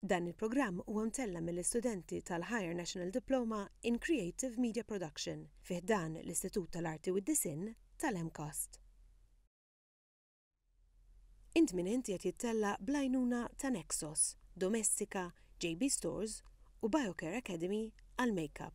Dan il-programm huwa mtella' mill-istudenti tal-Higher National Diploma in Creative Media Production fi ħdan l-Istitut tal-Arti u d-Disinn tal-MCAST. Int min int qiegħed jittella' bl-għajnuna ta' Nexxos, Domestika, JB Stores u Biocare Academy għall-Makeup.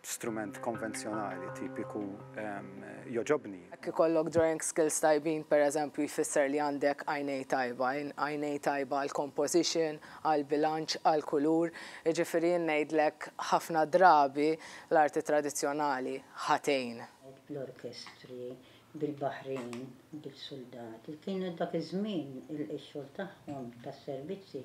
strument konvenzjonali tipiku jogħġobni. Jekk ikollok drawing skills tajbin pereżempju jfisser li għandek għajnejn tajba, għajnejn tajba għall-composition, għall-bilanċ, għall-kulur, jiġifieri jien ngħidlek ħafna drabi l-arti tradizzjonali ħa tgħin. L-orkestri bil-baħrin, bil-suldati kienu dak iż-żmien ix-xogħol tagħhom tas-servizzi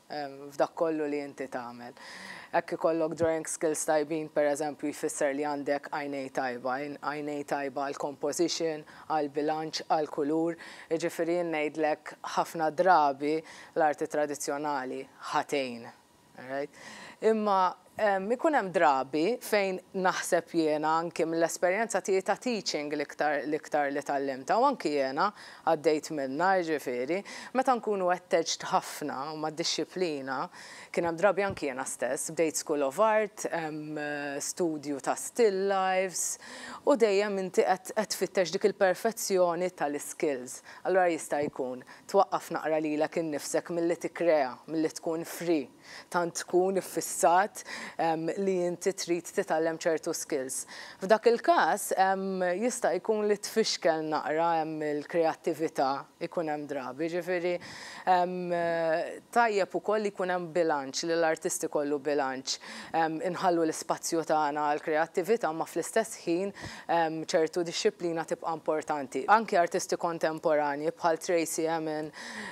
f'dak kollu li inti tagħmel. Jekk ikollok drawing skills tajbin pereżempju jfisser li għandek għajnej tajba, għajnej tajba għall-composition, għall-bilanċ, għall-kulur, jiġifieri jien ngħidlek ħafna drabi l-arti tradizzjonali ħa tgħin. Imma Ikun hemm drabi fejn naħseb jiena anki mill-esperjenza tiegħi ta' teaching l-iktar l-iktar li tgħallimtha u anki jiena għaddejt minnha jiġifieri, meta nkunu għettged ħafna mad-dixxiplina, kien hemm drabi anki jiena stess bdejt School of Art, studju ta' still lifes u dejjem inti qed qed tfittex dik il-perfezzjoni tal-iskills. Allura jista' jkun twaqqaf naqra lilek innifsek milli tikkrea, milli tkun free. tant tkun iffissat li inti trid titgħallem ċertu skills. F'dak il-każ, jista' jkun li tfixkel naqra l-kreattività, ikun hemm drabi. Ġifieri, tajjeb ukoll li jkun hemm bilanċ, li l-artist ikollu bilanċ. Inħallu l-ispazju tagħna għall-kreattività imma fl-istess ħin ċertu dixxiplina tibqa' importanti. Anki artisti kontemporanji bħal Tracey Emin,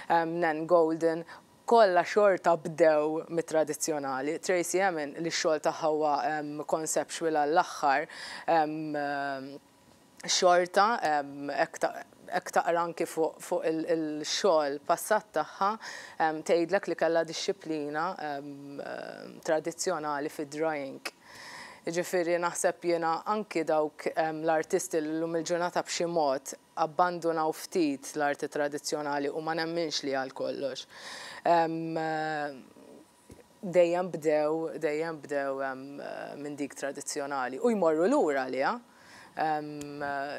Nan Goldin, Kollha xorta bdew mit-tradizzjonali. Tracey Emin, li x-xogħol tagħha huwa conceptual għall-aħħar, xorta, hekk taqra anki fuq il-xogħol passat tagħha, tgħidlek li kellha dixxiplina tradizzjonali fid-drawing. Jiġifieri naħseb jiena anki dawk l-artisti li llum il-ġurnata b'xi mod abbandunaw ftit l-arti tradizzjonali u ma nemminx li għal kollox dejjem bdew dejjem bdew minn dik tradizzjonali u jmorru lura għaliha.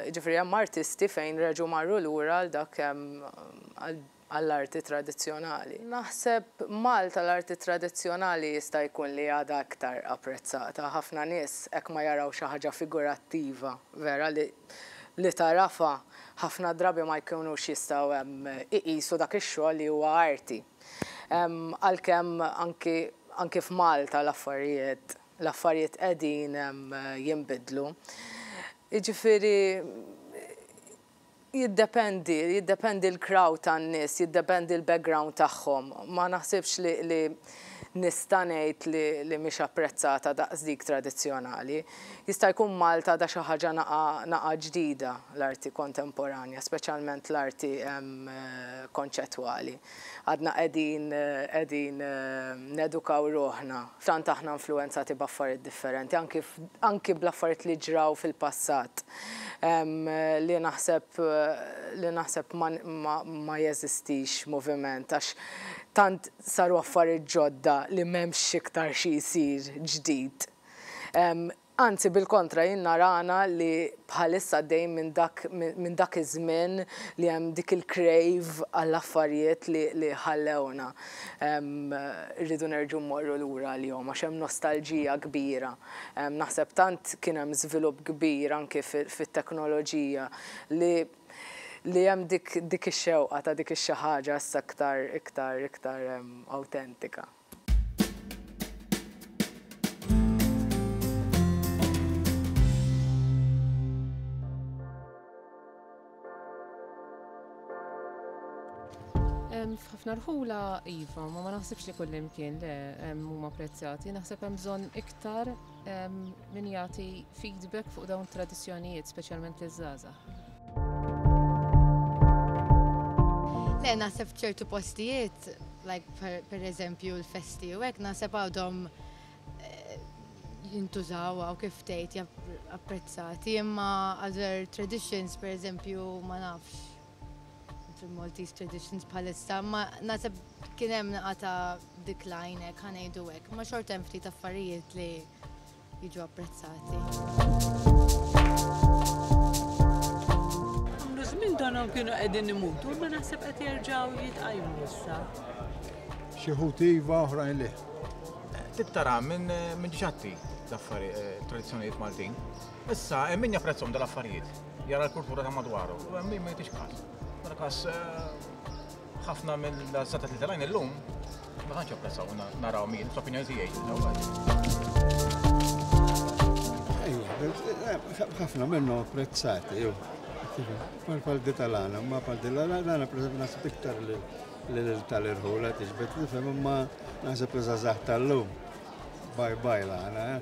Jiġifieri hemm artisti fejn reġgħu marru lura għal dak għal għall-arti tradizzjonali. Naħseb Malta l-arti tradizzjonali jista' jkun li għadha aktar apprezzata. Ħafna nies hekk ma jaraw xi ħaġa figurattiva vera li li tagħrafha ħafna drabi ma jkunux jistgħu iqisu dak ix-xogħol li huwa arti. Għalkemm anki anki f'Malta l-affarijiet l-affarijiet qegħdin jinbidlu. Jiġifieri Jiddependi, jiddependi l-crowd tan-nies, jiddependi l-background tagħhom. Ma naħsibx li li nista' ngħid li li mhix apprezzata daqs dik tradizzjonali. Jista' jkun Malta għadha xi ħaġa naqa' naqa' ġdida l-arti kontemporanja, speċjalment l-arti konċettwali. Għadna qegħdin qegħdin nedukaw ruħna. Tant aħna influwenzati b'affarijiet differenti, anki anki bl-affarijiet li ġraw fil-passat li naħseb li naħseb ma ma ma jeżistix moviment għax tant saru affarijiet ġodda li m'hemmx iktar xi jsir ġdid. Anzi bil-kontra jien narana li bħalissa għaddejjin minn dak minn dak iż-żmien li hemm dik il-crave għall-affarijiet li li ħallewna. Irridu nerġgħu mmorru lura għalihom għax hemm nostalġija kbira. Naħseb tant kien hemm żvilupp kbir anki fit-teknoloġija li li hemm dik dik ix-xewqa ta' dik ix-xi ħaġa issa iktar iktar iktar awtentika. F'ħafna rħula iva, ma ma naħsibx li kullimkien le huma apprezzati, naħseb hemm bżonn iktar Min jagħti feedback fuq dawn tradizzjonijiet, speċjalment li żgħażagħ. Le, naħseb ċertu postijiet, like per, per eżempju l-festi u hekk naħseb għadhom eh, jintużaw għaw kif tgħid apprezzati, imma other traditions per eżempju ma nafx Through Maltese traditions bħalissa, ma nasib kien hemm naqa ta' decline hekk ħanejdu hekk, ma xorta hemm ftit affarijiet li jiġu apprezzati. Għamlu żmien donhom kienu qegħdin imutu, ma naħseb qed jerġgħu jitqajmu issa. Xi ħut iva oħrajn li. Tibtara minn ġatti l-affarijiet eh, tradizzjonijiet Maltin. Issa, hemm min japprezzhom dal-affarijiet, jara l-kultura ta' madwaru, u hemm min ma jitix każ. Mela każ eh, ħafna mill-żatat li telajn illum ma tantx japprezzaw naraw min, fl-opinjoni tiegħi. ħafna minnu apprezzati, ju. Mal pal di tal-għana, ma pal di tal-għana, per esempio, nasib iktar l-tal-irħula, tiġbet nifem, ma nasib l-zazax tal-lum. Bye bye l-għana, eh.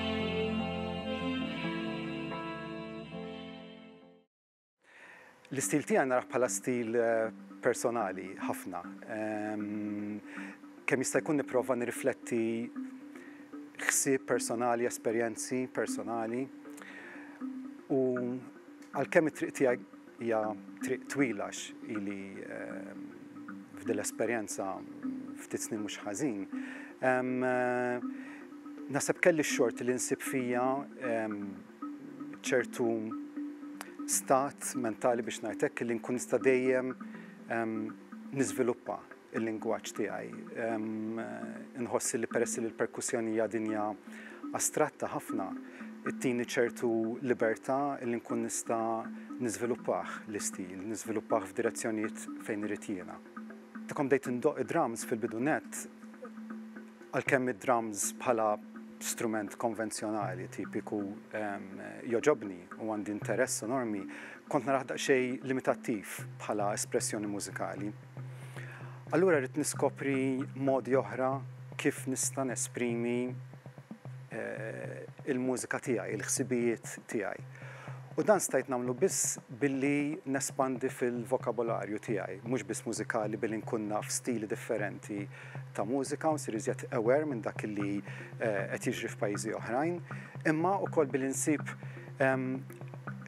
L-istil tiegħi narah bħala stil personali ħafna. Kemm jista' jkun nipprova nirrifletti ħsieb personali, esperjenzi personali. U għalkemm it-triq tiegħi Hija triq twila għax ili f'din l-esperjenza ftit snin mhux ħażin. Naħseb kelli x-xorti li nsib fija ċertu stat mentali biex ngħidlek li nkun nista' dejjem niżviluppa il-lingwaġġ tiegħi. Inħoss li peress li l-perkussjoni hija dinja astratta ħafna, ittini ċertu libertà li nkun nista' niżviluppah l-istil, niżviluppah f'direzzjonijiet fejn irid jiena. Kiekom bdejt indoqq id-drums fil-bidu nett, għalkemm id-drums bħala strument konvenzjonali tipiku jogħġobni u għandi interess enormi, kont narah daqsxejn limitattiv bħala espressjoni mużikali. Allura rrid niskopri modi oħra kif nista' nesprimi eh, il-mużika tiegħi, il-ħsibijiet tiegħi. U dan stajt nagħmlu biss billi nespandi fil-vokabolarju tiegħi, mhux biss mużikali billi nkun naf stili differenti ta' mużika u nsir iżjed aware minn dak li eh, qed jiġri f'pajjiżi oħrajn, imma wkoll billi nsib ehm,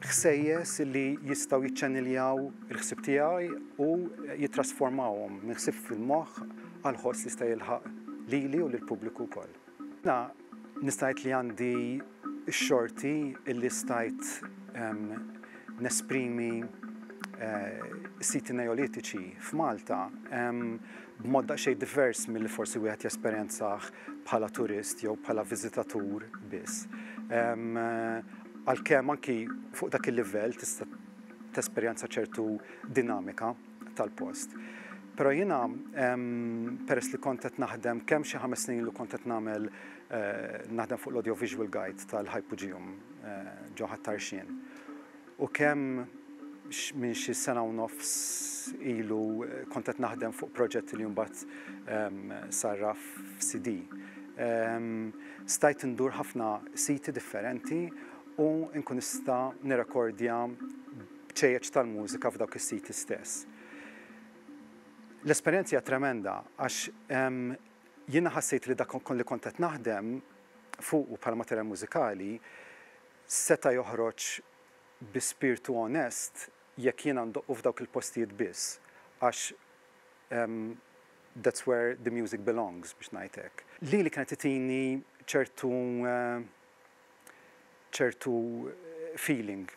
ħsejjes li jistgħu jiċċeniljaw Il-ħsieb tiegħi hu jittrasformahom minn ħsieb fil-moħħ għal ħoss li jista' jilħaq lili u lill-pubbliku wkoll. Jiena nista' ngħid li għandi x-xorti li stajt nesprimi s-siti Neolitiċi f'Malta b'mod daqsxejn divers milli forsi wieħed jesperjenzah bħala turist jew bħala viżitatur biss. Għalkemm anki fuq dak il-livell tista' tesperjenza ċertu dinamika tal-post. Però jiena peress li kont qed naħdem kemm xi ħames snin ilu kont qed nagħmel naħdem fuq l-audio visual guide tal-Hypogeum ġo Ħat-Tarxien. U kemm minn xi sena u nofs ilu kont qed naħdem fuq proġett li mbagħad sarraf f'CD. Stajt indur ħafna siti differenti u nkun nista' nirrekordja bċejjeċ tal-mużika f'dawk is-siti stess. L-esperjenza hija tremenda għax jiena ħassejt li dak li kont qed naħdem fuqu bħala materjal mużikali seta' joħroġ bi spirtu onest jekk jiena ndoqqu f'dawk il-postijiet biss għax that's where the music belongs biex ngħid hekk. Lili kienet titini ċertu ċertu feeling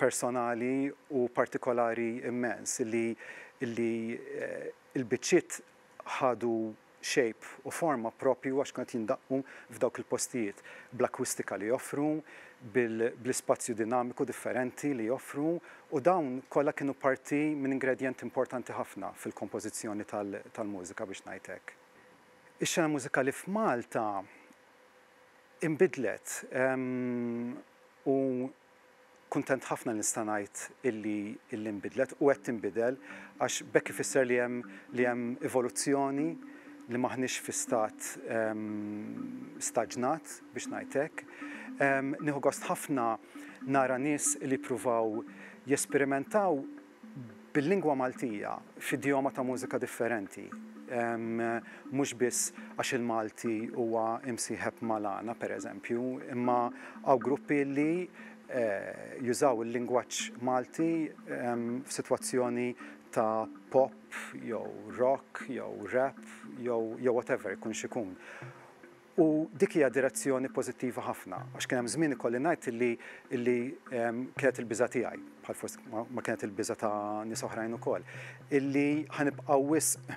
personali u partikolari immens li li l-biċċiet ħadu shape u forma proprju għax kienu qed jindaqqu f'dawk il-postijiet, bl-akwistika li joffru, bl-ispazju dinamiku differenti li joffru u dawn kollha kienu parti minn ingredjent importanti ħafna fil-kompożizzjoni tal-mużika biex ngħid hekk. Ix-xena mużikali f'Malta inbidlet u kuntent ħafna li nista' ngħid illi illi inbidlet u qed tinbidel għax b'hekk ifisser li hemm li hemm evoluzzjoni li m'aħniex fi stat staġnat biex ngħid hekk. Nieħu gost ħafna nara nies li jippruvaw jesperimentaw bil-lingwa Maltija f'idioma ta' mużika differenti, mhux biss għax il-Malti huwa imsieħeb mal-għana, per eżempju, imma hawn gruppi li jużaw il-lingwaġġ Malti f'sitwazzjoni ta' pop jew rock jew rap jew whatever ikun x'ikun. U dik hija direzzjoni pożittiva ħafna, għax kien hemm żmien ikolli ngħid li li kienet il-biża' tiegħi, bħal forsi ma kienet il-biża' ta' nies oħrajn ukoll, illi ħa nibqgħu wisq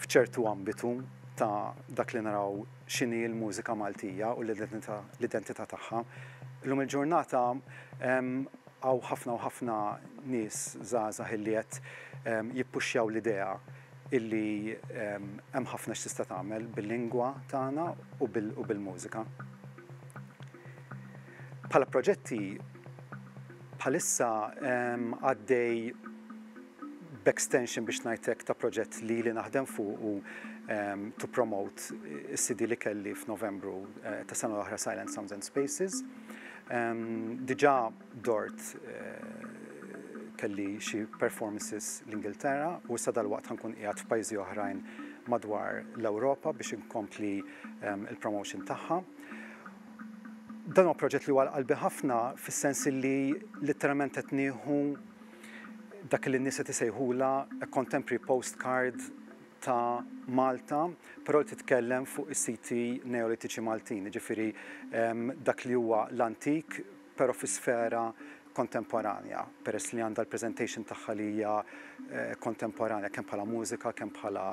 f'ċertu ambitu ta' dak li naraw x'inhi l-mużika Maltija u l-identità tagħha. Illum il-ġurnata hawn ħafna u ħafna nies żgħażagħ illi qed jippuxxjaw l-idea illi hemm ħafna x'tista' tagħmel bil-lingwa tagħna u bil-mużika. Bħala proġetti, bħalissa għaddej b'extension biex ngħid hekk ta' proġett li ili naħdem fuqu to promote is-CD li kelli f'Novembru tas-sena l-oħra Silent Sounds and Spaces. Diġà Dort kelli xi performances l-Ingilterra u issa dalwaqt ħa nkun qiegħed f'pajjiżi oħrajn madwar l-Ewropa biex inkompli l-promotion tagħha. Dan huwa proġett li huwa għal qalbi ħafna fis-sens illi litteralment qed nieħu dak li n-nies qed isejħulha a contemporary postcard ta' Malta, però li titkellem fuq is-siti Neolitiċi Maltin, jiġifieri dak li huwa l-antik, però fi sfera kontemporanja, peress li għandha l-presentation tagħha li hija kontemporanja kemm bħala mużika, kemm bħala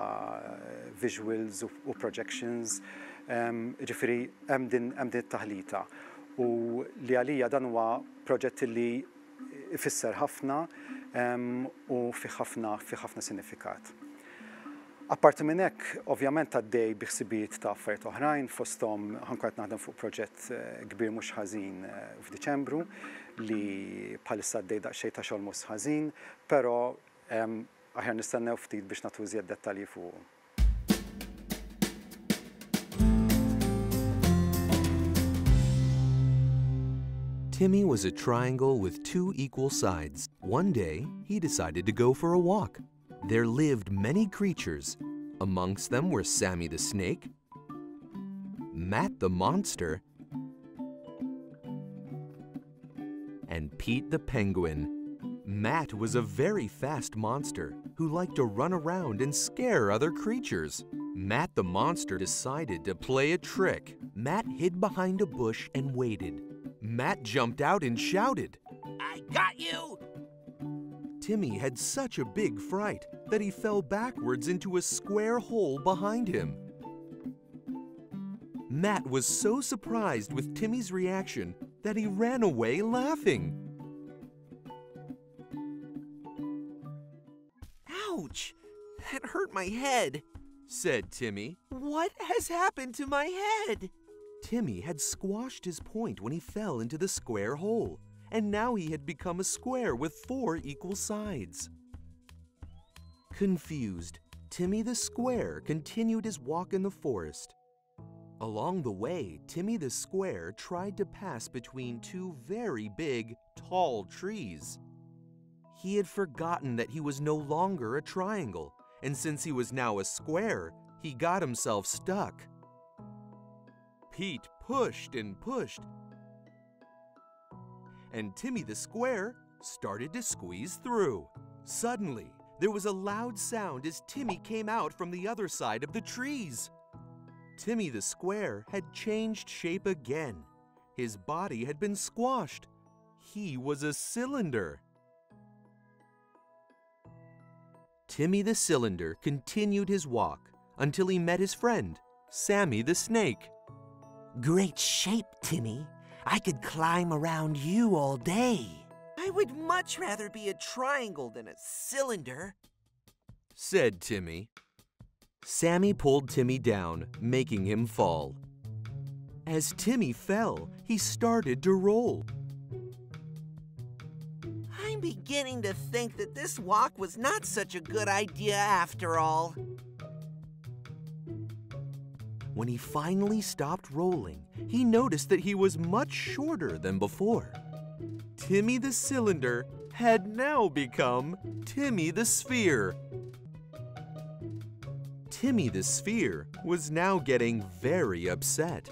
visuals u projections. Jiġifieri hemm din it-taħlita. U li għalija dan huwa proġett li jfisser ħafna u fih ħafna sinifikat. Apparti minn hekk, ovvjament għaddej bi ħsibijiet ta' affarijiet oħrajn, fosthom ħankun qed naħdem fuq proġett kbir mhux ħażin f'Diċembru li bħalissa għaddej daqsxejn ta' xogħol mhux ħażin, però aħjar nistennew ftit biex nagħtu iżjed dettalji fuqu. Timmy was a triangle with two equal sides. One day, he decided to go for a walk. there lived many creatures. Amongst them were Sammy the Snake, Matt the Monster, and Pete the Penguin. Matt was a very fast monster who liked to run around and scare other creatures. Matt the Monster decided to play a trick. Matt hid behind a bush and waited. Matt jumped out and shouted, I got you! Timmy had such a big fright that he fell backwards into a square hole behind him. Matt was so surprised with Timmy's reaction that he ran away laughing. Ouch! That hurt my head, said Timmy. What has happened to my head? Timmy had squashed his point when he fell into the square hole and now he had become a square with four equal sides. Confused, Timmy the Square continued his walk in the forest. Along the way, Timmy the Square tried to pass between two very big, tall trees. He had forgotten that he was no longer a triangle, and since he was now a square, he got himself stuck. Pete pushed and pushed, and Timmy the Square started to squeeze through. Suddenly, there was a loud sound as Timmy came out from the other side of the trees. Timmy the Square had changed shape again. His body had been squashed. He was a cylinder. Timmy the Cylinder continued his walk until he met his friend, Sammy the Snake. Great shape, Timmy, I could climb around you all day. I would much rather be a triangle than a cylinder, said Timmy. Sammy pulled Timmy down, making him fall. As Timmy fell, he started to roll. I'm beginning to think that this walk was not such a good idea after all, when he finally stopped rolling, he noticed that he was much shorter than before. Timmy the Cylinder had now become Timmy the Sphere. Timmy the Sphere was now getting very upset.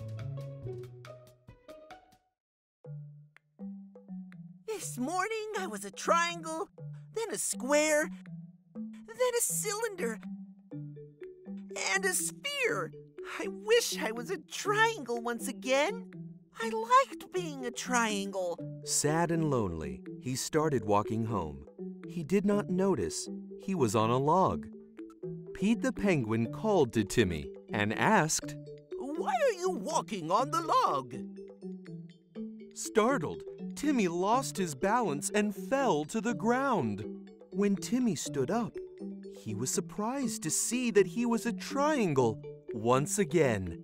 This morning I was a triangle, then a square, then a cylinder, and a sphere. I wish I was a triangle once again. I liked being a triangle. Sad and lonely, he started walking home. He did not notice he was on a log. Pete the Penguin called to Timmy and asked, Why are you walking on the log? Startled, Timmy lost his balance and fell to the ground. When Timmy stood up, he was surprised to see that he was a triangle once again,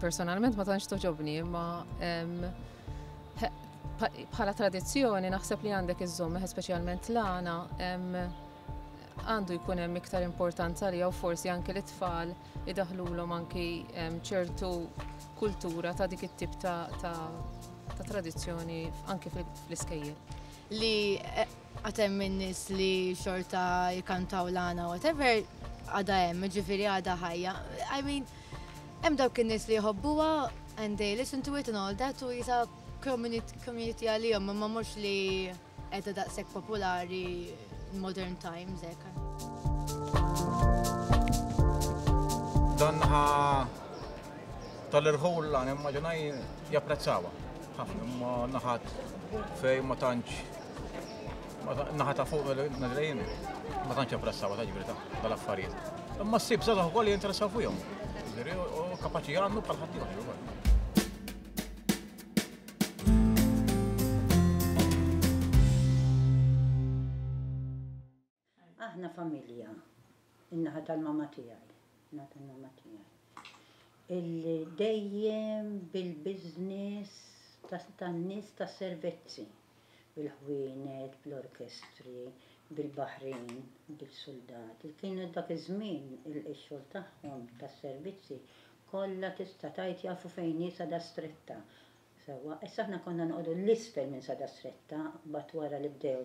Personalment ma tantx toġobni, imma bħala tradizzjoni naħseb li għandek iżżomm speċjalment l-għana għandu jkun hemm iktar importanza li jew forsi anke l-tfal idaħlulhom anki ċertu kultura ta' dik it-tip ta' tradizzjoni anke fl-iskejjel. Li eh, Għad hemm in-nies li xorta jkantaw l-għana whatever, għada hemm, ġifieri għada ħajja. I mean, hemm dawk in-nies li jħobbuha and they listen to it and all that u jisa community għalihom, imma mhux li qiegħda daqshekk popolari modern times hekk. Dan ħa tal-irħul għan immaġinaj japprezzawha. Ħafna imma naħat fej ma tantx Naħa ta' fuq il-ġejjin ma tantx impressaw ta' ġibrita tal-affarijiet. Imma ssib żgħażagħ ukoll li jinteressaw fihom. Ġifieri u kapaċi għandu bħal ħaddieħor ukoll. Aħna familja, in-naħa tal-mamma tiegħi, in-naħa tal-mamma tiegħi, illi dejjem bil-business tan-nies tas-servezzi, bil-ħwienet, bl-orkestri, bil-baħrin, bil-suldati. Kienu dak iż-żmien ix-xogħol tagħhom tas-servizzi kollha tista' tgħid jafu fejn hi Sada Stretta sewwa. Issa aħna konna noqogħdu l-isfel minn Sada Stretta, mbagħad wara li bdew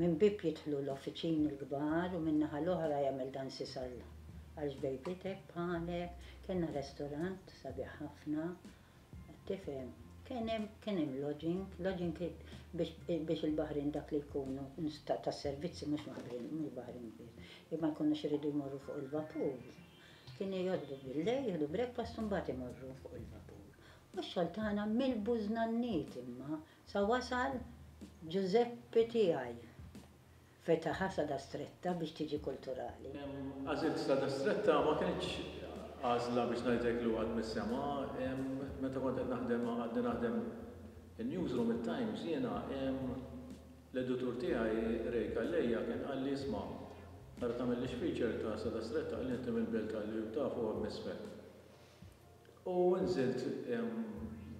Minn bieb jidħlu l-offiċini l-kbar u min-naħa l-oħra jagħmel dansi salla. Għal xbejbiet hekk bħalek, kellna restorant sabiħ ħafna, qed tifhem. Kien hemm, kien hemm lodging, lodging biex, biex il-baħrin dak li jkunu tas-servizzi mhux maħbrin, mhux baħrin biss, li ma jkunux iridu jmorru fuq il-vapur, kienu jgħoddu bil-lejl, jieħdu breakfast u mbagħad imorru fuq il-vapur. U x-xogħol tagħna mill-bużnanniet imma, Sa wasal Ġużeppi tiegħi. Fetaħha Sada Stretta biex tiġi kulturali. Għażilt Sada Stretta ma kinitx għażla biex ngħidlek li waqgħet mis-sema. Meta kont qed naħdem għadni naħdem in-newsroom it-Times jiena, l-editur tiegħi Ray Calleja kien qalli isma' ara tagħmellix feature ta' Sada Stretta, qalli inti mill-Belt Għalli u tafu hemm isfel. U nżilt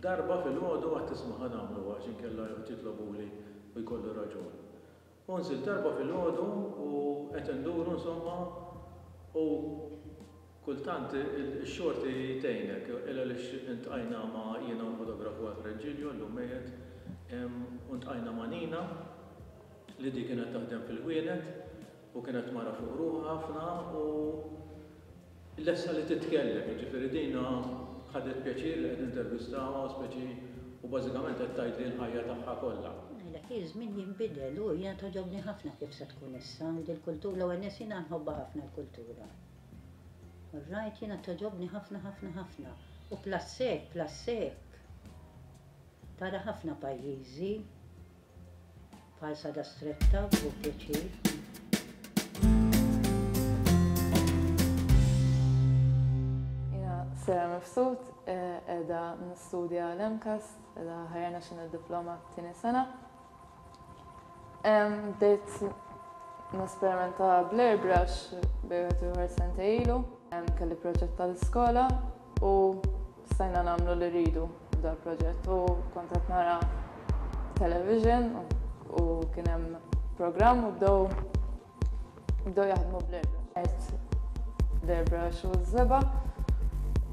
darba filgħodu għad isma' ħa nagħmluha għax inkella joqgħod jitlobuli u jkollu raġun. U nżilt darba filgħodu u qed induru insomma u kultant ix-xorti tgħinek il għaliex iltqajna ma' jiena u l-fotografu Alfred Giglio llum mejjet u ltqajna ma' Nina li di kienet taħdem fil-ħwienet U kienet mara fuq ruħha ħafna u lesta li titkellem, jiġifieri din ħadet pjaċir li qed nintervistawha u speċi u bażikament qed tgħidli l-ħajja tagħha kollha. Ngħidlek, iż-żmien jinbidel u jiena togħġobni ħafna kif se tkun issa, dil-kultura, l-ewwel nett jiena nħobbha ħafna l-kultura. All right, jiena togħġobni ħafna ħafna ħafna u plus hekk, plus hekk tara ħafna pajjiżi Bħal sada stretta u Sera Mifsud, edha nistudja l-MCAS, edha Higher National Diploma t-tini sena. Bdejt nesperimenta bl-airbrush bejwet uħar sentej ilu, kelli proġett tal-iskola u Stajna nagħmlu li rridu f'dal-proġett u kont qed nara television u kien hemm programm u bdew bdew jaħdmu bl-airbrush. Qed bl-airbrush u z-żebgħa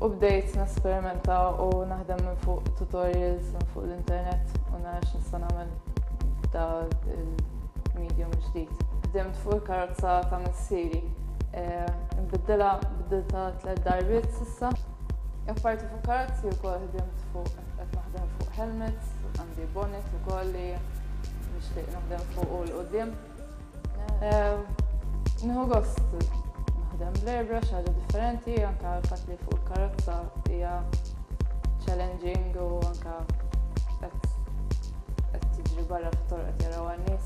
u bdejt nesperimenta u naħdem minn fuq tutorials minn fuq l-internet u nara x'nista' nagħmel da il-medium ġdid. Ħdimt fuq il-karozza ta' missieri. Nbiddilha bidiltha tliet darbiet s'issa. Apparti fuq karazzi wkoll ħdimt fuq qed naħdem fuq helmets, għandi bonnet ukoll li nixtieq naħdem fuq u l-qudiem. Nieħu gost naħdem bl-airbrush ħaġa differenti anke l-fatt li fuq il-karazza hija challenging u anke qed tiġri barra fit-torq qed jaraw għan-nies.